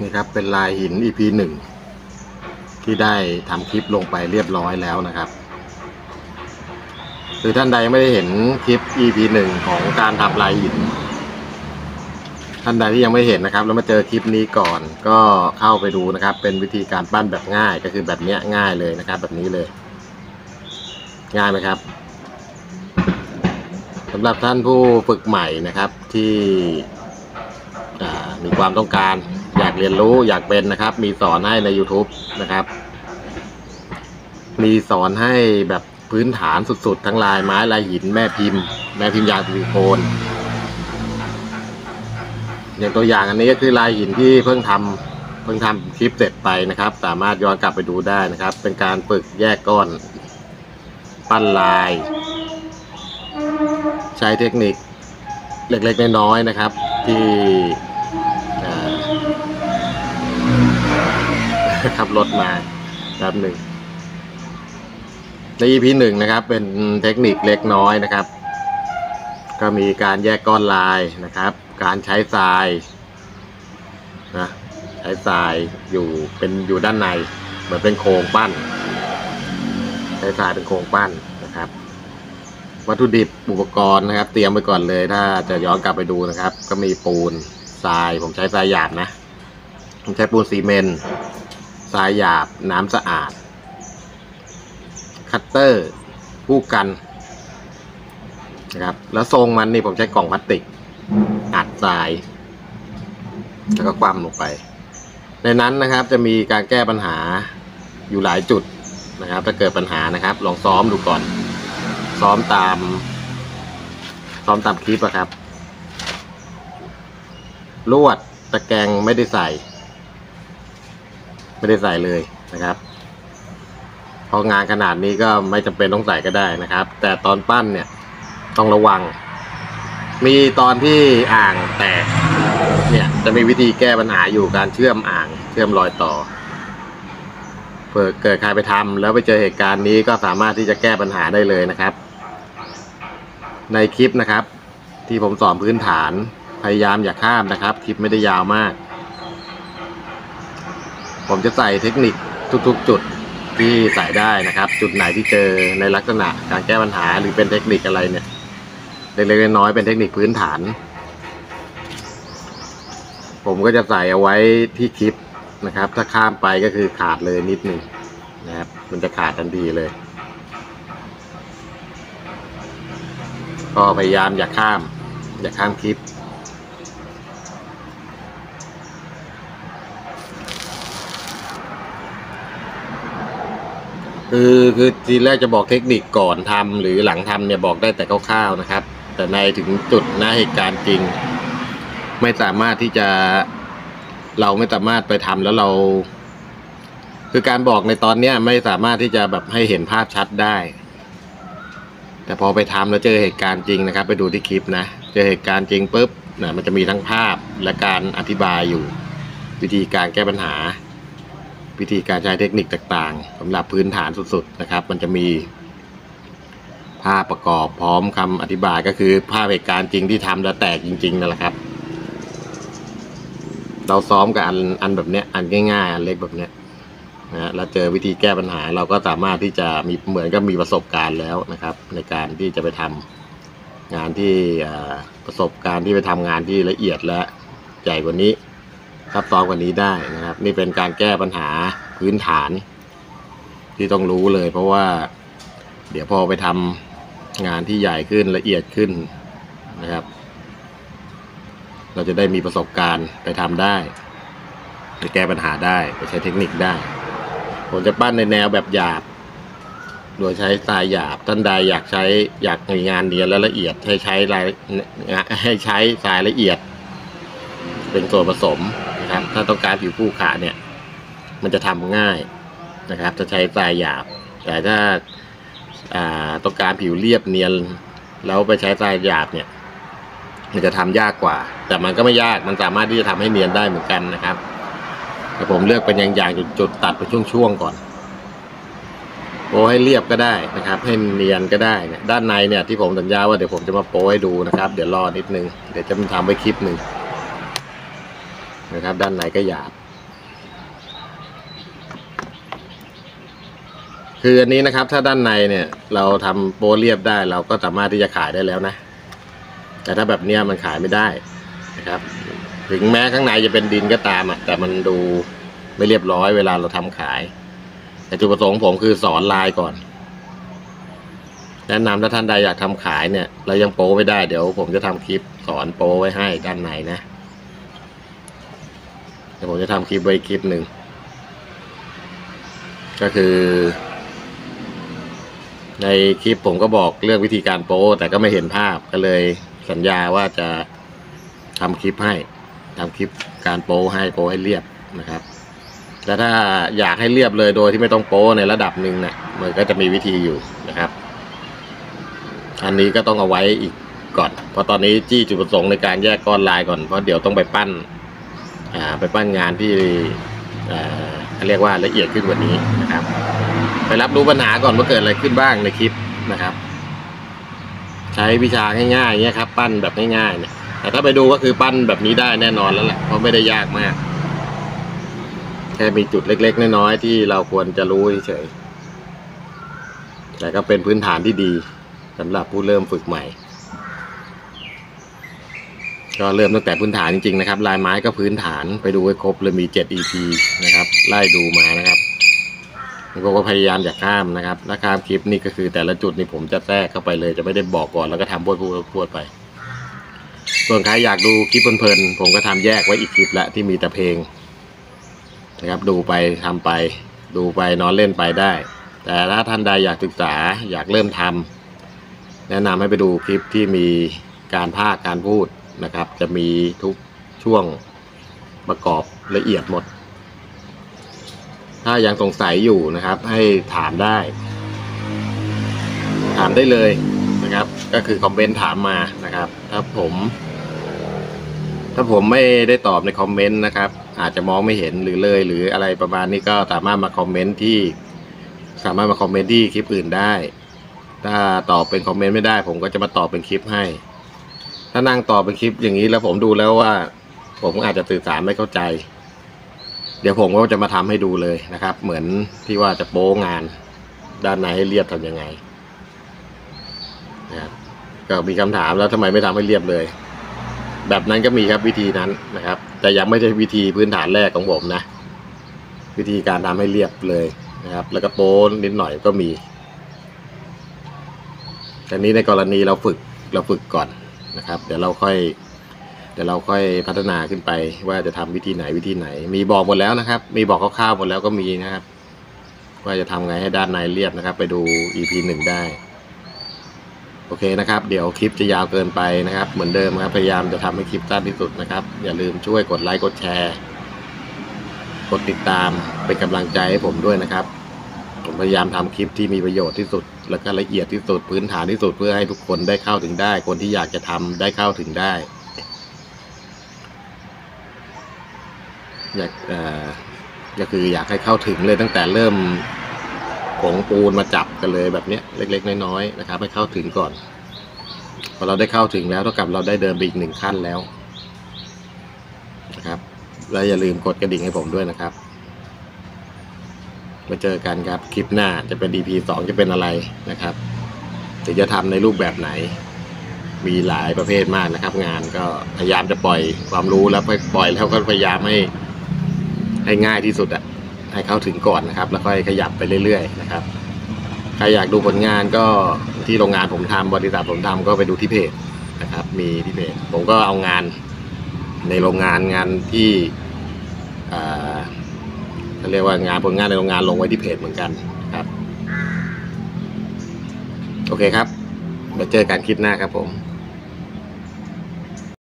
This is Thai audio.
นี่ครับเป็นลายหิน EP หนึ่งที่ได้ทำคลิปลงไปเรียบร้อยแล้วนะครับคือท่านใดไม่ได้เห็นคลิป EP หนึ่งของการทำลายหิน ท่านใดที่ยังไม่เห็นนะครับ แล้วมาเจอคลิปนี้ก่อน ก็เข้าไปดูนะครับ เป็นวิธีการปั้นแบบง่ายก็คือแบบเนี้ยง่ายเลยนะครับ แบบนี้เลย ง่ายไหมครับสำหรับท่านผู้ฝึกใหม่นะครับที่มีความต้องการ อยากเรียนรู้อยากเป็นนะครับ มีสอนให้ใน YouTube นะครับ มีสอนให้แบบพื้นฐานสุดๆ ทั้งลายไม้ลายหินแม่พิมพ์แม่พิมพ์ยางซิลิโคนอย่างตัวอย่างอันนี้ก็คือลายหินที่เพิ่งทำเพิ่งทำคลิปเสร็จไปนะครับ สามารถย้อนกลับไปดูได้นะครับ เป็นการฝึกแยกก้อน ปั้นลาย ใช้เทคนิคเล็กๆน้อยๆนะครับ ที่ ขับรถมาแบบหนึ่งใน EP หนึ่งนะครับ เป็นเทคนิคเล็กน้อยนะครับ ก็มีการแยกก้อนลายนะครับ การใช้ทรายนะใช้ทรายอยู่เป็นอยู่ด้านใน เหมือนเป็นโครงปั้น ใช้ทรายเป็นโครงปั้นนะครับ วัตถุดิบอุปกรณ์นะครับ เตรียมไปก่อนเลย ถ้าจะย้อนกลับไปดูนะครับ ก็มีปูนทรายผมใช้ทรายหยาบนะผมใช้ปูนซีเมนต์ ทรายหยาบ น้ำสะอาด คัตเตอร์ ผู้กันนะครับ แล้วทรงมันนี่ผมใช้กล่องพลาสติก อัดทราย แล้วก็คว่ำลงไป ในนั้นนะครับจะมีการแก้ปัญหาอยู่หลายจุดนะครับ ถ้าเกิดปัญหานะครับ ลองซ้อมดูก่อน ซ้อมตาม ซ้อมตามคลิปอะครับ ลวดตะแกรงไม่ได้ใส่ ไม่ได้ใส่เลยนะครับเพราะงานขนาดนี้ก็ไม่จำเป็นต้องใส่ก็ได้นะครับ แต่ตอนปั้นเนี่ยต้องระวัง มีตอนที่อ่างแตกเนี่ยจะมีวิธีแก้ปัญหาอยู่การเชื่อมอ่าง เชื่อมรอยต่อเผื่อเกิดใครไปทำแล้วไปเจอเหตุการณ์นี้ก็สามารถที่จะแก้ปัญหาได้เลยนะครับ ในคลิปนะครับ ที่ผมสอนพื้นฐานพยายามอย่าข้ามนะครับ คลิปไม่ได้ยาวมาก ผมจะใส่เทคนิคทุกๆ จุดที่ใส่ได้นะครับ จุดไหนที่เจอในลักษณะการแก้ปัญหาหรือเป็นเทคนิคอะไรเนี่ยเล็กๆน้อยๆเป็นเทคนิคพื้นฐาน ผมก็จะใส่เอาไว้ที่คลิปนะครับ ถ้าข้ามไปก็คือขาดเลยนิดหนึ่งนะครับ มันจะขาดทันทีเลย ก็พยายามอย่าข้าม อย่าข้ามคลิป คือคือทีแรกจะบอกเทคนิคก่อนทำหรือหลังทำเนี่ยบอกได้แต่คร่าวๆนะครับ แต่ในถึงจุดหน้าเหตุการณ์จริง ไม่สามารถที่จะเราไม่สามารถไปทำแล้วเรา คือการบอกในตอนเนี้ยไม่สามารถที่จะแบบให้เห็นภาพชัดได้ แต่พอไปทำแล้วเจอเหตุการณ์จริงนะครับ ไปดูที่คลิปนะเจอเหตุการณ์จริงปุ๊บนะมันจะมีทั้งภาพและการอธิบายอยู่ วิธีการแก้ปัญหา วิธีการใช้เทคนิคต่างๆสำหรับพื้นฐานสุดๆนะครับ มันจะมีภาพประกอบพร้อมคำอธิบายก็คือภาพเหตุการณ์จริงที่ทำแล้วแตกจริงๆนั่นแหละครับ เราซ้อมกับอันอันแบบเนี้ยอันง่ายๆ อันเล็กแบบเนี้ยนะฮะแล้วเจอวิธีแก้ปัญหาเราก็สามารถที่จะมีเหมือนกับมีประสบการณ์แล้วนะครับ ในการที่จะไปทำงานที่ประสบการณ์ที่ไปทำงานที่ละเอียดและใหญ่กว่านี้ ซับซ้อนกว่านี้ได้นะครับ นี่เป็นการแก้ปัญหาพื้นฐาน ที่ต้องรู้เลย เพราะว่า เดี๋ยวพอไปทำงานที่ใหญ่ขึ้นละเอียดขึ้นนะครับ เราจะได้มีประสบการณ์ไปทำได้ไปแก้ปัญหาได้ไปใช้เทคนิคได้ผมจะปั้นในแนวแบบหยาบ โดยใช้ทรายหยาบ ท่านใดอยากใช้อยากมีงานเนียนและละเอียดให้ใช้รายให้ใช้ทรายละเอียด เป็นส่วนผสม นะครับ ถ้าต้องการผิวผู้ขาเนี่ย มันจะทำง่ายนะครับ จะใช้ทรายหยาบ แต่ถ้าต้องการผิวเรียบเนียนแล้วไปใช้ทรายหยาบเนี่ย มันจะทำยากกว่า แต่มันก็ไม่ยากมันสามารถที่จะทำให้เนียนได้เหมือนกันนะครับแต่ผมเลือกเป็นอย่างๆจุดๆตัดเป็นช่วงๆก่อนโปให้เรียบก็ได้นะครับ ให้เนียนก็ได้เนี่ยด้านในเนี่ยที่ผมสัญญาว่าเดี๋ยวผมจะมาโปให้ดูนะครับ เดี๋ยวรอนิดนึง เดี๋ยวจะมาทำไว้คลิปหนึ่ง นะครับ ด้านในก็หยาบ คืออันนี้นะครับ ถ้าด้านในเนี่ย เราทำโปเรียบได้ เราก็สามารถที่จะขายได้แล้วนะ แต่ถ้าแบบเนี้ยมันขายไม่ได้นะครับ ถึงแม้ข้างในจะเป็นดินก็ตามอะแต่มันดูไม่เรียบร้อยเวลาเราทำขาย แต่จุดประสงค์ผมคือสอนลายก่อนแนะนำถ้าท่านใดอยากทำขายเนี่ย เรายังโป้ไม่ได้เดี๋ยวผมจะทำคลิปสอนโป้ไว้ให้ด้านในนะ ดี๋ยวผมจะทำคลิปไว้คลิปหนึ่ง ก็คือ ในคลิปผมก็บอกเรื่องวิธีการโป้แต่ก็ไม่เห็นภาพก็เลยสัญญาว่าจะทำคลิปให้ทำคลิปการโป้ให้โป้ให้เรียบนะครับแล้วถ้าอยากให้เรียบเลยโดยที่ไม่ต้องโป้ในระดับหนึ่งเนี่ยมันก็จะมีวิธีอยู่นะครับ อันนี้ก็ต้องเอาไว้อีกก่อน เพราะตอนนี้จี้จุดประสงค์ในการแยกก้อนลายก่อนเพราะเดี๋ยวต้องไปปั้น ไปปั้นงานที่เขาเรียกว่าละเอียดขึ้นกว่านี้นะครับ ไปรับรู้ปัญหาก่อนว่าเกิดอะไรขึ้นบ้างในคลิปนะครับ ใช้วิชาง่ายๆเงี้ยครับ ปั้นแบบง่ายๆเนี่ยแต่ถ้าไปดูก็คือปั้นแบบนี้ได้แน่นอนแล้วแหละเพราะไม่ได้ยากมากแค่มีจุดเล็ก ๆ น้อยๆที่เราควรจะรู้เฉยๆแต่ก็เป็นพื้นฐานที่ดีสำหรับผู้เริ่มฝึกใหม่ ก็เริ่มตั้งแต่พื้นฐานจริงๆนะครับ ลายไม้ก็พื้นฐานไปดูให้ครบเลยมี 7 EP นะครับ ไล่ดูมานะครับผมก็พยายามอย่าข้ามนะครับถ้าข้ามคลิปนี่ก็คือแต่ละจุดนี่ผมจะแทรกเข้าไปเลย จะไม่ได้บอกก่อนแล้วก็ทำพวดพูดพูดไป ส่วนใครอยากดูคลิปเพลินๆผมก็ทำแยกไว้อีกคลิปละที่มีแต่เพลง นะครับ ดูไปทำไป ดูไปนอนเล่นไปได้ แต่ถ้าท่านใดอยากศึกษาอยากเริ่มทำแนะนำให้ไปดูคลิปที่มีการภาคการพูด นะครับ จะมีทุกช่วงประกอบละเอียดหมด ถ้ายังสงสัยอยู่นะครับ ให้ถามได้ ถามได้เลยนะครับ ก็คือคอมเมนต์ถามมานะครับ ถ้าผม ถ้าผมไม่ได้ตอบในคอมเมนต์นะครับ อาจจะมองไม่เห็นหรือเลย หรืออะไรประมาณนี้ก็สามารถมาคอมเมนต์ที่ สามารถมาคอมเมนต์ที่คลิปอื่นได้ ถ้าตอบเป็นคอมเมนต์ไม่ได้ ผมก็จะมาตอบเป็นคลิปให้ ถ้านั่งต่อเป็นคลิปอย่างนี้แล้วผมดูแล้วว่า ผมอาจจะสื่อสารไม่เข้าใจ เดี๋ยวผมก็จะมาทำให้ดูเลยนะครับ เหมือนที่ว่าจะโป้งานด้านในให้เรียบทำยังไงนะครับก็มีคำถามแล้วทำไมไม่ทำให้เรียบเลย แบบนั้นก็มีครับวิธีนั้นนะครับ แต่ยังไม่ใช่วิธีพื้นฐานแรกของผมนะ วิธีการทำให้เรียบเลยนะครับ แล้วก็โป้นิดหน่อยก็มีแต่นี้ในกรณีเราฝึกเราฝึกก่อน นะครับ เดี๋ยวเราค่อย เดี๋ยวเราค่อยพัฒนาขึ้นไป ว่าจะทำวิธีไหนวิธีไหน มีบอกหมดแล้วนะครับ มีบอกคร่าวๆหมดแล้วก็มีนะครับ ว่าจะทำไงให้ด้านในเรียบนะครับ ไปดู EP หนึ่งได้โอเคนะครับ เดี๋ยวคลิปจะยาวเกินไปนะครับ เหมือนเดิมครับพยายามจะทำให้คลิปสั้นที่สุดนะครับ อย่าลืมช่วยกดไลค์กดแชร์ กดติดตามเป็นกำลังใจให้ผมด้วยนะครับ ผมพยายามทำคลิปที่มีประโยชน์ที่สุด แล้วก็ละเอียดที่สุดพื้นฐานที่สุดเพื่อให้ทุกคนได้เข้าถึงได้ คนที่อยากจะทำได้เข้าถึงได้ อยากเอ่อก็คืออยากให้เข้าถึงเลยตั้งแต่เริ่มผงปูนมาจับกันเลยแบบเนี้ยเล็ก ๆ น้อยๆนะครับ ให้เข้าถึงก่อนพอเราได้เข้าถึงแล้วเท่ากับเราได้เดินไปอีกหนึ่งขั้นแล้วนะครับ แล้วอย่าลืมกดกระดิ่งให้ผมด้วยนะครับ มาเจอกันครับ คลิปหน้าจะเป็น EP สองจะเป็นอะไรนะครับถึงจะทำในรูปแบบไหน มีหลายประเภทมากนะครับ งานก็พยายามจะปล่อยความรู้แล้วไปปล่อยแล้วก็พยายามให้ให้ง่ายที่สุดอะให้เข้าถึงก่อนนะครับ แล้วค่อยขยับไปเรื่อยๆนะครับใครอยากดูผลงานก็ที่โรงงานผมทำบริษัทผมทำก็ไปดูที่เพจนะครับ มีที่เพจผมก็เอางานในโรงงานงานที่อ่า เขาเรียกว่างานผลงานในโรงงานลงไว้ที่เพจเหมือนกันครับ โอเคครับมาเจอกันคลิปหน้าครับผม